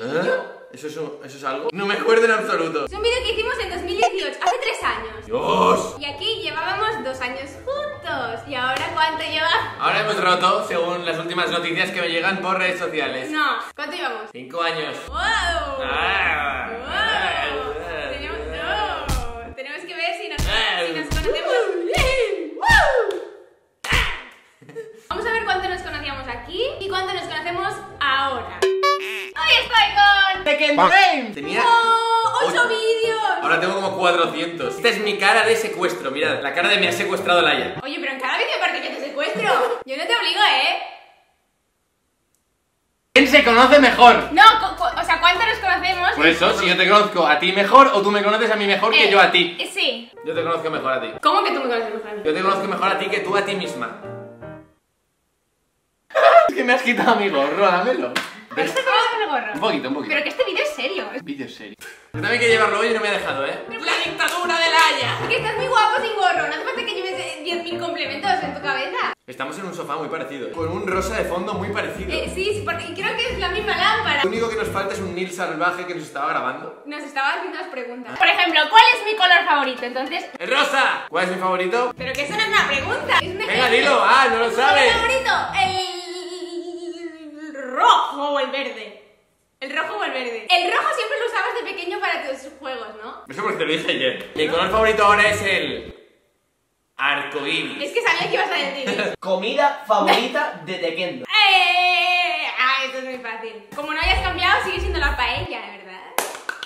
¿Eh? ¿Eso es, un- ¿Eso es algo? No me acuerdo en absoluto. Es un vídeo que hicimos en 2018, hace tres años. ¡Dios! Y aquí llevábamos dos años juntos. ¿Y ahora cuánto lleva? Ahora hemos roto, según las últimas noticias que me llegan por redes sociales. No, ¿cuánto llevamos? Cinco años. ¡Wow! Ah. ¡Wow! Ah. Tenemos, no. Tenemos que ver si nos, Ah. si nos conocemos. Vamos a ver cuánto nos conocíamos aquí y cuánto nos conocemos ahora. Hoy estoy con... Tekken Brain. Tenía... ¡Oh! ¡Ocho Ocho. vídeos! Ahora tengo como 400. Esta es mi cara de secuestro, mirad. La cara de me ha secuestrado Laia. Oye, pero en cada vídeo aparte que te secuestro. Yo no te obligo, ¿eh? ¿Quién se conoce mejor? No, o sea, ¿cuánto nos conocemos? Por eso, si yo te conozco a ti mejor o tú me conoces a mí mejor que Eh, yo a ti. eh, Sí. Yo te conozco mejor a ti. ¿Cómo que tú me conoces mejor a mí? Yo te conozco mejor a ti que tú a ti misma. Es que me has quitado mi gorro, dámelo. ¿Pero con el gorro? Un poquito, un poquito. Pero que este vídeo es serio. Es Vídeo serio. Yo también quiero llevarlo hoy y no me ha dejado, ¿eh? ¡La dictadura de Laia! que estás muy guapo sin gorro. No hace falta que lleves eh, 10.000 complementos en tu cabeza. Estamos en un sofá muy parecido, con un rosa de fondo muy parecido. Eh, sí, sí, porque creo que es la misma lámpara. Lo único que nos falta es un Nil salvaje que nos estaba grabando. Nos estaba haciendo las preguntas. Por ejemplo, ¿cuál es mi color favorito? Entonces... ¡El rosa! ¿Cuál es mi favorito? Pero que eso no es una pregunta. Es un Venga, dilo. Ah, no lo ¿Tu sabes. color favorito? El rojo o el verde. El rojo o el verde. El rojo siempre lo usabas de pequeño para tus juegos, ¿no? Eso porque te lo dije ayer. Mi color favorito ahora es el... Arcoíris. Es que sabía que ibas a decir. Comida favorita de Tekkendo. ¡Eh! Ah, esto es muy fácil. Como no hayas cambiado, sigue siendo la paella, ¿verdad?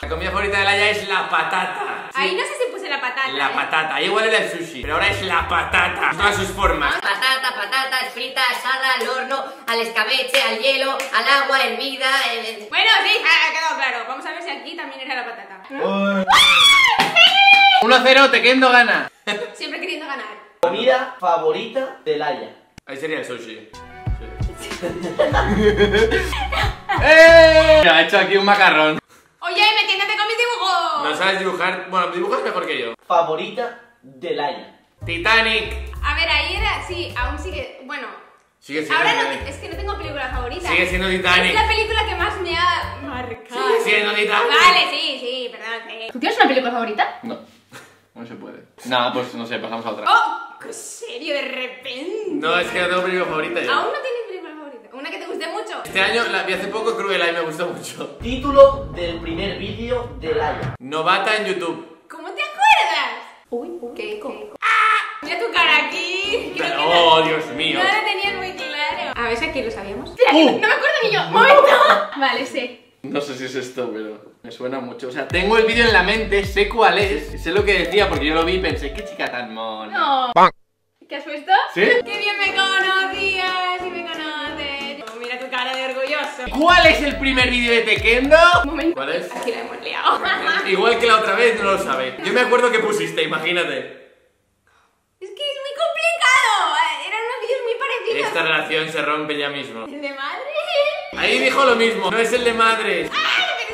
La comida favorita de Laia es la patata. Sí, Ahí no sé si puse la patata. La ¿eh? patata. Ahí igual era el sushi, pero ahora es la patata. En todas sus formas. Patata, patata, frita, asada, al horno, al escabeche, al hielo, al agua hervida, el... Bueno, sí, ha quedado claro. Vamos a ver si aquí también era la patata. 1-0, Tekkendo gana. Siempre queriendo ganar. Comida favorita de Laia. Ahí sería el sushi. ¡Eh! Ha hecho aquí un macarrón. Oye, metiéndote con mis dibujos. No sabes dibujar. Bueno, dibujas mejor que yo. Favorita de Laia. Titanic. A ver, ahí era, sí, aún sigue, bueno. Sigue siendo Ahora no, Titanic. es que no tengo película favorita. Sigue siendo Titanic. Es la película que más me ha marcado. Sigue siendo Titanic. Vale, sí, sí, perdón. ¿Tú tienes una película favorita? No. No se puede. Nada, pues no sé, pasamos a otra. ¡Oh! ¿En serio? De repente. No, es que no tengo película favorita yo. ¿Aún no tienes? ¿Una que te guste mucho? Este año la vi hace poco Cruella y me gustó mucho. Título del primer vídeo de Laia. Novata en YouTube. ¿Cómo te acuerdas? Uy, ¿qué? ¡Ah! Mira tu cara aquí. Creo que Oh, no- Dios mío. No lo tenías muy claro. A ver si aquí lo sabíamos. Uh. no me acuerdo ni yo. ¡Momento! Vale, sí. No sé si es esto, pero me suena mucho. O sea, tengo el vídeo en la mente, sé cuál es, sé lo que decía porque yo lo vi y pensé, qué chica tan mona. No. ¿Qué has puesto? ¿Sí? ¡Qué bien me conocías! ¡Y me conoces! Cara de orgulloso. ¿Cuál es el primer vídeo de Tekkendo? Un momento. ¿Cuál es? Aquí la hemos liado. Igual que la otra vez, no lo sabe. Yo me acuerdo que pusiste, imagínate. Es que es muy complicado. Eran unos vídeos muy parecidos. Esta relación se rompe ya mismo. ¿El de madre? Ahí dijo lo mismo, no es el de madres.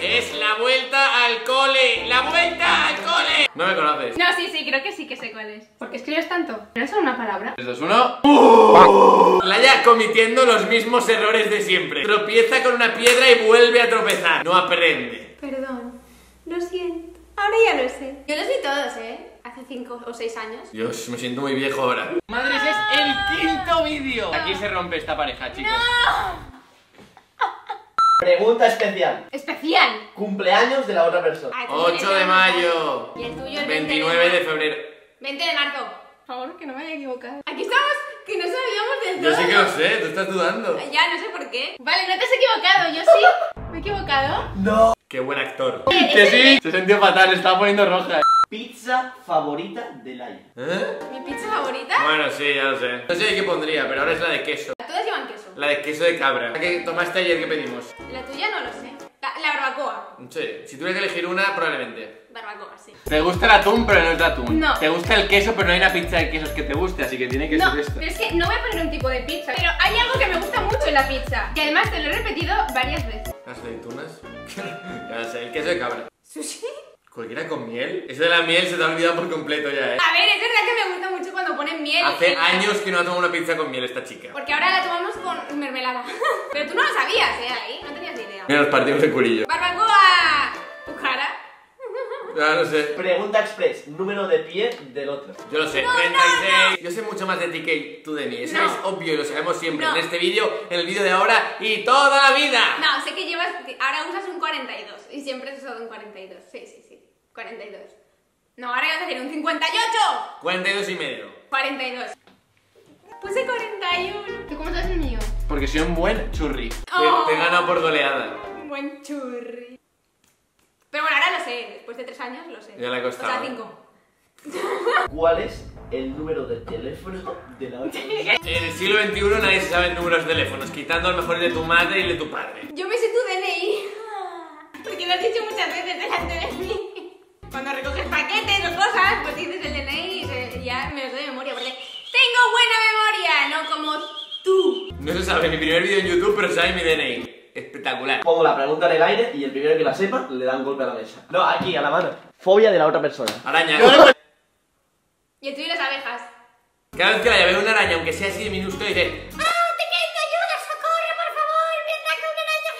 Es la vuelta al cole, la vuelta al cole. No me conoces. No, sí, sí, creo que sí que sé cuál es. ¿Por qué escribes tanto? ¿No es solo una palabra? 3, 2, 1. Laya cometiendo los mismos errores de siempre. Tropieza con una piedra y vuelve a tropezar. No aprende. Perdón. Lo siento. Ahora ya lo sé. Yo los vi todos, ¿eh? Hace cinco o seis años. Dios, me siento muy viejo ahora. Madres, es el quinto vídeo. Aquí se rompe esta pareja, chicos. Pregunta especial. Especial. Cumpleaños de la otra persona. Ah, tú 8 tienes de mayo. Y el tuyo el 29 de febrero. 20 de marzo. Por favor, que no me haya equivocado. Aquí estamos, que no sabíamos del Yo todo. sí que lo sé, tú estás dudando. Ya, no sé por qué. Vale, no te has equivocado, yo sí. ¿Me he equivocado? No. Qué buen actor. Que sí, se sintió fatal, estaba poniendo roja. Pizza favorita de Laia. ¿Eh? ¿Mi pizza favorita? Bueno, sí, ya lo sé. No sé qué pondría, pero ahora es la de queso. Todas llevan queso. La de queso de cabra. La que tomaste ayer que pedimos. La tuya no lo sé. La, la barbacoa. Sí, si tuviera que elegir una, probablemente. Barbacoa, sí. Te gusta el atún, pero no es de atún. No. Te gusta el queso, pero no hay una pizza de quesos que te guste, así que tiene que No, ser esta. pero es que no voy a poner un tipo de pizza. Pero hay algo que me gusta mucho en la pizza. Que además te lo he repetido varias veces. ¿Las aceitunas? ya sé, el queso de cabra. ¿Sushi? ¿Cualquiera con miel? Eso de la miel se te ha olvidado por completo ya, ¿eh? A ver, es verdad que me gusta mucho cuando ponen miel. Hace años que no ha tomado una pizza con miel esta chica. Porque ahora la tomamos con mermelada. Pero tú no lo sabías, ¿eh? Ahí, no tenías ni idea. Mira, nos partimos el curillo. ¡Barbacoa! ¿Tu cara? Ya lo sé. Pregunta express, número de pie del otro. Yo lo sé, 36. Yo sé mucho más de ti que tú de mí. Eso No. es obvio y lo sabemos siempre. No. En este vídeo, en el vídeo de ahora y toda la vida. No, sé que llevas. Ahora usas un 42. Y siempre has usado un 42. Sí, sí, sí. 42. No, ahora vas a hacer un 58. 42 y medio. 42. Puse 41. ¿Tú cómo sabes el mío? Porque soy un buen churri. Te, Oh. te he ganado por goleada. Un buen churri. Pero bueno, ahora lo sé. Después de tres años lo sé. Ya le ha costado. O sea, 5. ¿Cuál es el número de teléfono de la otra? En el siglo XXI nadie se sabe números de teléfonos, quitando a lo mejor el de tu madre y el de tu padre. Yo me sé tu DNI. Porque lo has dicho muchas veces delante de mí. Cuando recoges paquetes o cosas, pues dices el DNI y se- ya me lo sé de memoria. Porque tengo buena memoria, no como tú. No se sabe mi primer vídeo en YouTube, pero se sabe mi DNI. Espectacular. Pongo la pregunta en el aire y el primero que la sepa le da un golpe a la mesa. No, aquí, a la mano. Fobia de la otra persona. Araña. Y el tuyo y las abejas. Cada vez que la ve una araña, aunque sea así de minúsculo, dice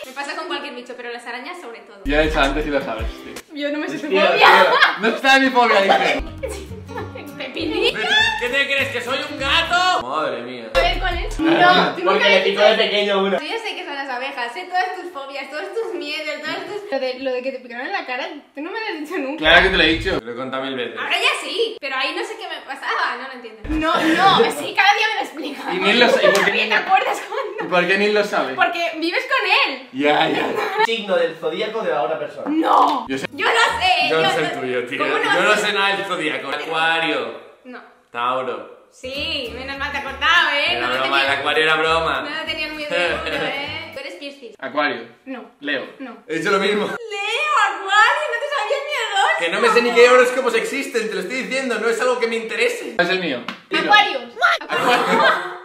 Me pasa con cualquier bicho, pero las arañas sobre todo. Ya he dicho antes y lo sabes, tío. Yo no me sé tu fobia. No está mi fobia, dije. ¿Pepini? ¿Qué te crees? ¿Que soy un gato? Madre mía. A ver, ¿cuál es? No, tú nunca Porque le picó de pequeño una. Yo ya sé que son las abejas, sé todas tus fobias, todos tus miedos, todos tus... Lo de, lo de que te picaron en la cara, tú no me lo has dicho nunca. Claro que te lo he dicho. Lo he contado mil veces. Ahora ya sí, pero ahí no sé qué me pasaba, no lo entiendo. No, no, sí, cada día me lo explica. Y ni lo sé- y por qué ¿Bien ni- te acuerdas ¿Y cuando? por qué ni lo sabes? Porque vives con él. Ya, ya. Signo del zodíaco de la otra persona. No. Yo sé. Yo lo sé. Yo no sé el tuyo, tío. ¿Cómo Yo no sé nada del zodiaco. Acuario. No. Tauro. Sí, menos mal te ha cortado, ¿eh? Era no broma, el acuario era No broma. lo tenías muy seguro, ¿eh? Tú eres Piscis. Acuario. No. Leo. No. He dicho lo mismo. Leo, Acuario, no te sabías mi horóscopo. Que no me sé ni qué horóscopos existen, te lo estoy diciendo, no es algo que me interese. ¿Cuál es el mío? Dilo. Acuarios.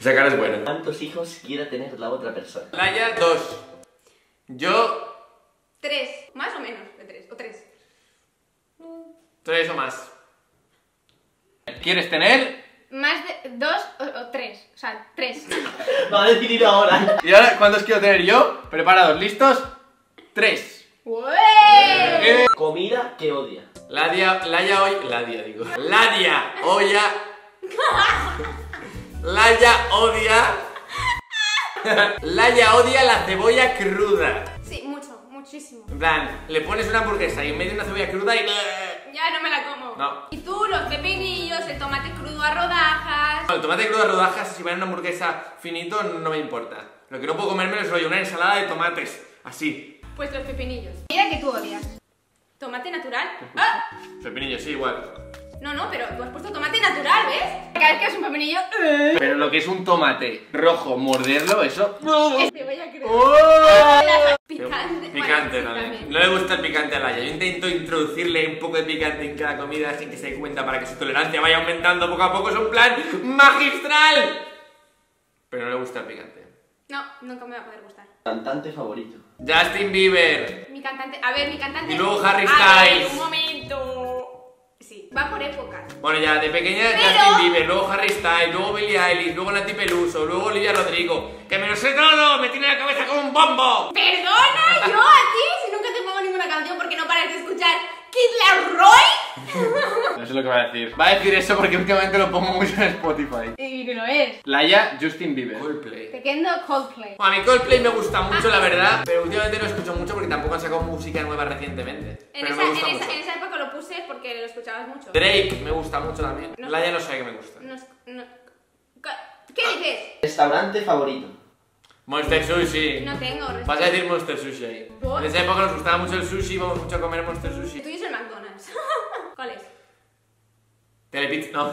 Esa cara es buena. ¿Cuántos hijos quiere tener la otra persona? Laia, dos. Yo, Tres. Más o menos de tres. O tres. tres o más. ¿Quieres tener? Más de dos o, o tres. O sea, tres. Lo ha decidido ahora. ¿Y ahora cuántos quiero tener yo? ¿Preparados? ¿Listos? Tres. ¡Ué! Eh, Comida que odia. Ladia, Laia hoy. Ladia, digo. Ladia, Oya. Laia odia. Laia odia la cebolla cruda. Sí, mucho, muchísimo. En plan, le pones una hamburguesa y en medio una cebolla cruda y. Ya no me la como. No. Y tú, los pepinillos, el tomate crudo a rodajas. El tomate crudo a rodajas, si va en una hamburguesa finito, no me importa. Lo que no puedo comerme es rollo una ensalada de tomates. Así. Pues los pepinillos. Mira que tú odias. ¿Tomate natural? ¡Ah! Pepinillo, sí, igual. No, no, pero tú has puesto tomate natural, ¿ves? Cada vez que es un pepinillo. ¡eh! Pero lo que es un tomate rojo, morderlo, eso. Creer. ¡Oh! Picante. Picante Bueno, sí, también. No le gusta el picante a Laia. Yo intento introducirle un poco de picante en cada comida sin que se dé cuenta para que su tolerancia vaya aumentando poco a poco. Es un plan magistral. Pero no le gusta el picante. No, nunca me va a poder gustar. Cantante favorito. Justin Bieber. Mi cantante. A ver, mi cantante. Y luego Harry Styles. Va por épocas. Bueno, ya, de pequeña Pero- Justin Bieber, luego Harry Styles, luego Billie Eilish, luego Nati Peluso, luego Olivia Rodrigo. ¡Que me lo sé todo! ¡Me tiene la cabeza como un bombo! Perdona, yo a ti, si nunca te pongo ninguna canción porque no paras de escuchar Kid Laroi. No sé lo que va a decir. Va a decir eso porque últimamente lo pongo mucho en Spotify. Y que lo es. Laia, Justin Bieber. Coldplay. Pequeño Coldplay. Bueno, a mí Coldplay me gusta mucho, la verdad, pero últimamente no escucho mucho porque tampoco han sacado música nueva recientemente. En Pero esa, me gusta en, esa, mucho. en esa época lo puse porque lo escuchabas mucho. Drake me gusta mucho también. No. Laia no sé que me gusta. No no- ¿Qué dices? Restaurante favorito. Monster Sushi. No tengo. Vas a decir Monster Sushi ahí. ¿Por? En esa época nos gustaba mucho el sushi, íbamos mucho a comer Monster El Sushi. tuyo es el McDonald's. ¿Cuál es? Telepizza, no.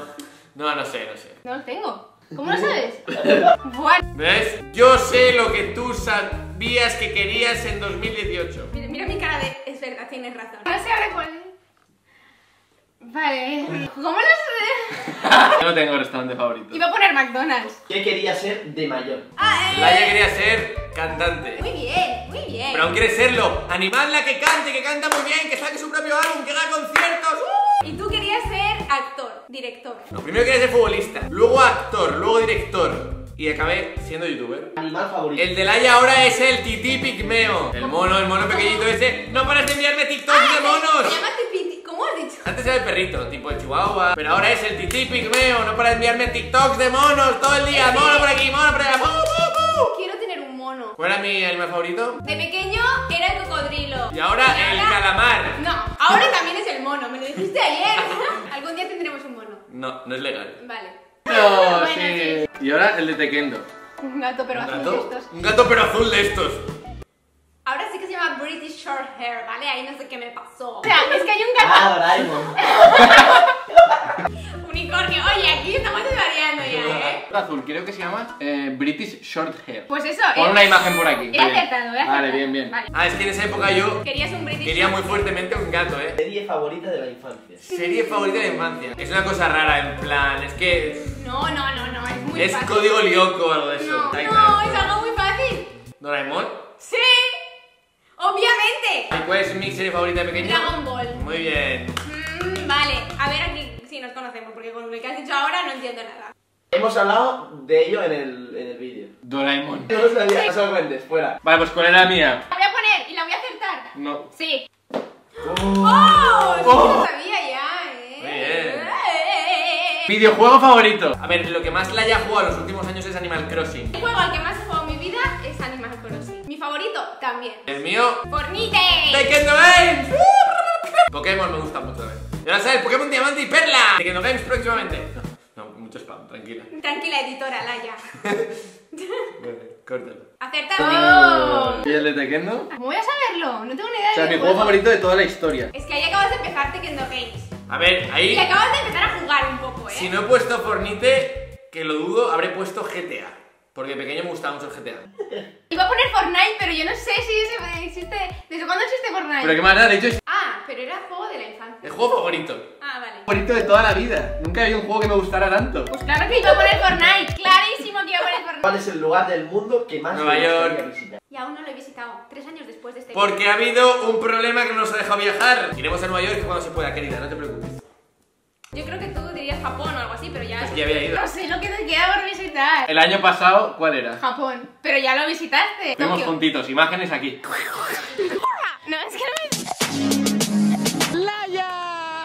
No, no sé, no sé. No lo tengo. ¿Cómo lo sabes? Buah. ¿Ves? Yo sé lo que tú sabías que querías en 2018. Mira, mira mi cara de. Es verdad, tienes razón. No sé ahora cuál. Vale. ¿Cómo lo sé? Yo no tengo restaurante favorito. Iba a poner McDonald's. ¿Qué quería ser de mayor? Ah, eh. Laia quería ser cantante. Muy bien, muy bien. Pero aún quieres serlo. Animadla que cante, que canta muy bien, que saque su propio álbum, que haga conciertos. ¡Uh! Y tú querías ser actor, director. No, primero quería ser futbolista, luego actor, luego director. Y acabé siendo youtuber. Animal favorito. El de Laia ahora es el tití pigmeo. El mono, el mono pequeñito ese. No paras de enviarme TikToks de Se monos. llama Tipiti. ¿Cómo has dicho? Antes era el perrito, tipo el chihuahua. Pero ahora es el tití pigmeo. No para enviarme TikToks de monos todo el día. Mono por aquí, mono por allá. Quiero tener un mono. ¿Cuál era mi animal favorito? De pequeño era el cocodrilo. Y ahora el calamar. No, ahora también es el mono. Me lo dijiste ayer. Algún día tendremos un mono. No, no es legal. Vale. No, Bueno, sí. Y ahora el de Tequendo. Un gato pero ¿Un azul gato? de estos. Un gato pero azul de estos. Ahora sí que se llama British Short Hair, ¿vale? Ahí no sé qué me pasó. O sea, es que hay un gato Ah, Doraemon. unicornio. Oye, aquí estamos desvariando ya, ¿eh? Azul, creo que se llama eh, British Short Hair. Pues eso, Pon eh. una imagen por aquí. He acertado, he acertado. Vale, bien, bien. Vale. Ah, es que en esa época yo Querías un British quería muy fuertemente un gato, eh. Serie favorita de la infancia. Serie favorita de la infancia. Es una cosa rara, en plan, es que No, no, no, no, es muy es fácil. código lyoko o algo de eso. No, no, es algo muy fácil. Doraemon. ¡Sí! ¡Obviamente! ¿Y cuál es mi serie favorita de pequeño? Dragon Ball. Muy bien. Mm, vale, a ver aquí si nos conocemos, porque con lo que has dicho ahora no entiendo nada. Hemos hablado de ello en el, en el vídeo. Doraemon. No lo sabía, no se lo cuentes, fuera. Vale, pues ¿cuál era la mía? La voy a poner y la voy a acertar. No. Sí. Oh. ¡Oh! Sí lo sabía ya, ¿eh? Muy bien. Eh. Videojuego favorito. A ver, lo que más la haya jugado en los últimos años es Animal Crossing. El juego al que más he jugado en mi vida es Animal Crossing. Favorito también. El mío, ¡Fornite! Tekkendo Games. Pokémon me gusta mucho también. Y ahora sabes, Pokémon Diamante y Perla. Tekkendo Games próximamente. No, no, mucho spam, tranquila. Tranquila, editora, Laia. Bueno, córtalo. ¡Acertado! ¿Y el de Tequendo? ¿Cómo voy a saberlo? No tengo ni idea O sea, de mi juego favorito de toda la historia. Es que ahí acabas de empezar Tekkendo Games. A ver, ahí, Y acabas de empezar a jugar un poco, ¿eh? si no he puesto Fornite, que lo dudo, habré puesto GTA. Porque de pequeño me gustaba mucho el GTA. Iba a poner Fortnite, pero yo no sé si ese existe. ¿Desde cuándo existe Fortnite? Pero qué más da, de hecho es Ah, pero era juego de la El infancia. juego favorito. Ah, vale. favorito de toda la vida. Nunca había un juego que me gustara tanto. Pues claro que iba a poner Fortnite. Clarísimo que iba a poner Fortnite. ¿Cuál es el lugar del mundo que más Nueva York. Y aún no lo he visitado. Tres años después de este Porque ha habido un problema que no nos ha dejado viajar. Iremos a Nueva York cuando se pueda, querida, no te preocupes. Yo creo que tú dirías Japón o algo así, pero ya. Es que ya había ido. No sé lo que te queda por visitar. El año pasado, ¿cuál era? Japón. Pero ya lo visitaste. Fuimos Tokio. juntitos, imágenes aquí. No, es que no me.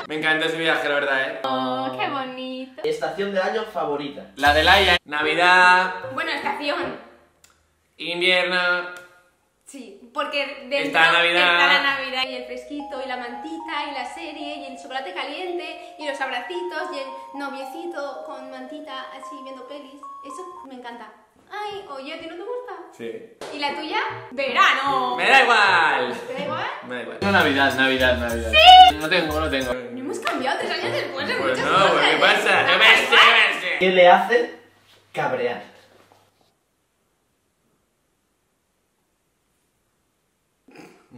Me encanta ese viaje, la verdad, eh. Oh, qué bonito. Estación del año favorita. La de Laia. Navidad, Bueno, estación. invierno. Sí, porque dentro Está Navidad. está la Navidad y el fresquito y la mantita y la serie y el chocolate caliente y los abracitos y el noviecito con mantita así viendo pelis. Eso me encanta. Ay, oye, ¿a ti no te gusta? Sí. ¿Y la tuya? Verano. Me da igual. ¿Te da igual? Me da igual. No, Navidad, Navidad, Navidad. No tengo, no tengo. No hemos cambiado tres años después de Pues muchas no, cosas. pues ¿qué ¿eh? pasa? No me sé, no me sé. ¿Qué le hace cabrear?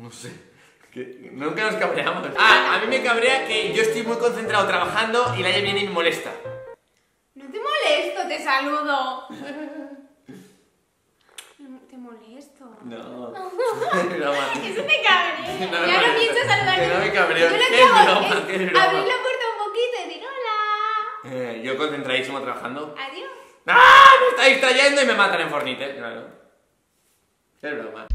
No sé. Que nunca nos cabreamos. Ah, a mí me cabrea que yo estoy muy concentrado trabajando y la viene y me molesta. No te molesto, te saludo. Te molesto. No. Broma. Eso te cabrea. No, ya no, no pienso saludar. que no me cabreo. Yo lo Qué que hago broma, es qué broma. abrir la puerta un poquito y decir hola. Eh, yo concentradísimo trabajando. Adiós. ¡Ah! Me está distrayendo y me matan en Fornite. Claro. Qué broma.